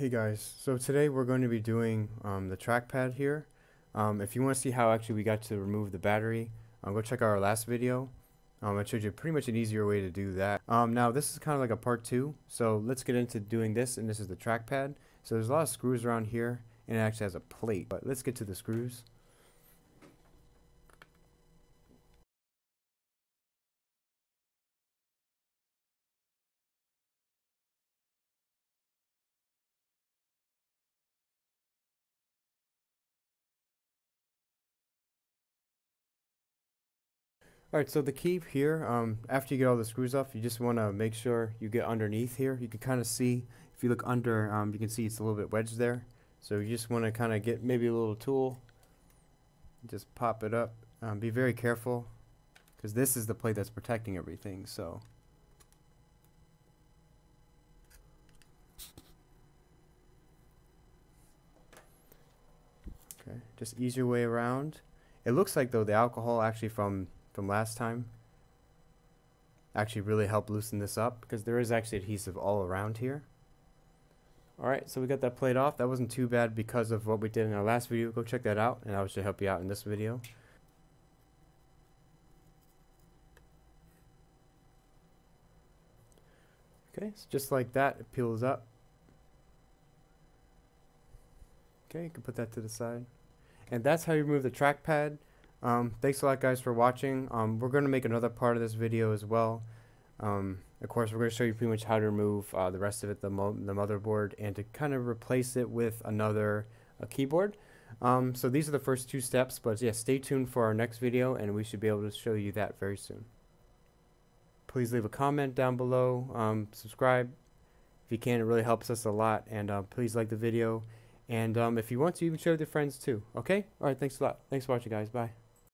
Hey guys, so today we're going to be doing um, the trackpad here. Um, if you want to see how actually we got to remove the battery, um, go check out our last video. Um, I showed you pretty much an easier way to do that. Um, now this is kind of like a part two, so let's get into doing this, and this is the trackpad. So there's a lot of screws around here, and it actually has a plate, but let's get to the screws. Alright, so the key here, um, after you get all the screws off, you just want to make sure you get underneath here. You can kind of see, if you look under, um, you can see it's a little bit wedged there. So you just want to kind of get maybe a little tool, just pop it up. Um, be very careful, because this is the plate that's protecting everything, so. Okay, just ease your way around. It looks like though the alcohol actually from from last time actually really helped loosen this up because there is actually adhesive all around here. Alright, so we got that plate off. That wasn't too bad because of what we did in our last video. Go check that out and I should help you out in this video. Okay, so just like that, it peels up. Okay, you can put that to the side. And that's how you remove the trackpad. Um, thanks a lot guys for watching. Um, we're going to make another part of this video as well. Um, of course, we're going to show you pretty much how to remove uh, the rest of it, the, the motherboard, and to kind of replace it with another uh, keyboard. Um, so these are the first two steps, but yeah, stay tuned for our next video, and we should be able to show you that very soon. Please leave a comment down below, um, subscribe if you can, it really helps us a lot, and uh, please like the video, and um, if you want to, even share with your friends too, okay? Alright, thanks a lot. Thanks for watching, guys. Bye.